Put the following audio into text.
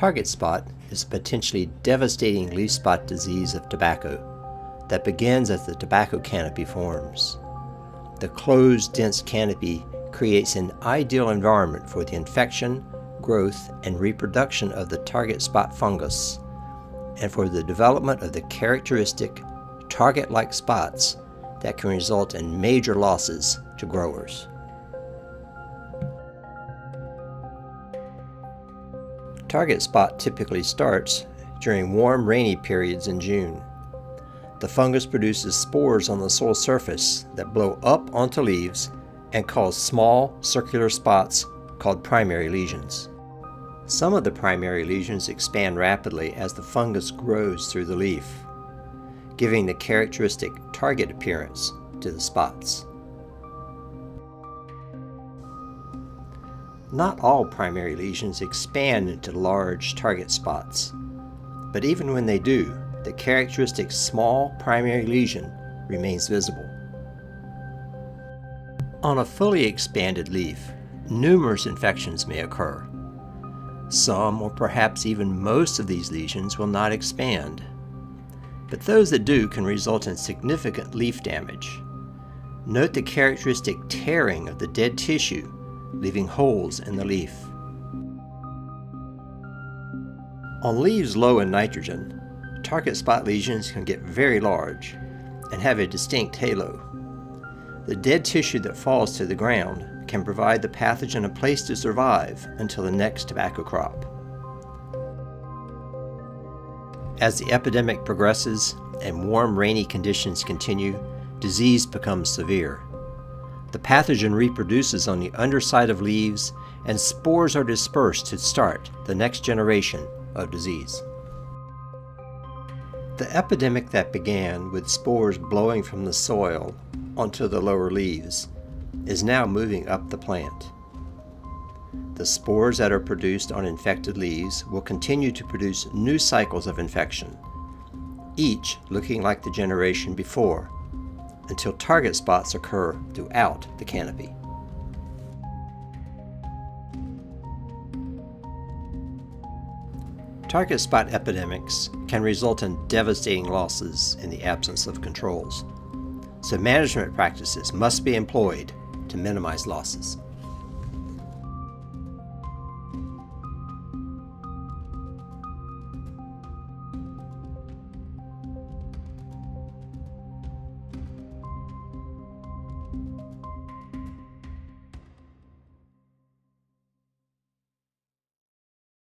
Target spot is a potentially devastating leaf spot disease of tobacco that begins as the tobacco canopy forms. The closed, dense canopy creates an ideal environment for the infection, growth, and reproduction of the target spot fungus, and for the development of the characteristic target like spots that can result in major losses to growers. Target spot typically starts during warm, rainy periods in June. The fungus produces spores on the soil surface that blow up onto leaves and cause small circular spots called primary lesions. Some of the primary lesions expand rapidly as the fungus grows through the leaf, giving the characteristic target appearance to the spots. Not all primary lesions expand into large target spots, but even when they do, the characteristic small primary lesion remains visible. On a fully expanded leaf, numerous infections may occur. Some or perhaps even most of these lesions will not expand, but those that do can result in significant leaf damage. Note the characteristic tearing of the dead tissue, leaving holes in the leaf. On leaves low in nitrogen, target spot lesions can get very large and have a distinct halo. The dead tissue that falls to the ground can provide the pathogen a place to survive until the next tobacco crop. As the epidemic progresses and warm, rainy conditions continue, disease becomes severe. The pathogen reproduces on the underside of leaves and spores are dispersed to start the next generation of disease. The epidemic that began with spores blowing from the soil onto the lower leaves is now moving up the plant. The spores that are produced on infected leaves will continue to produce new cycles of infection, each looking like the generation before, until target spots occur throughout the canopy. Target spot epidemics can result in devastating losses in the absence of controls, so management practices must be employed to minimize losses.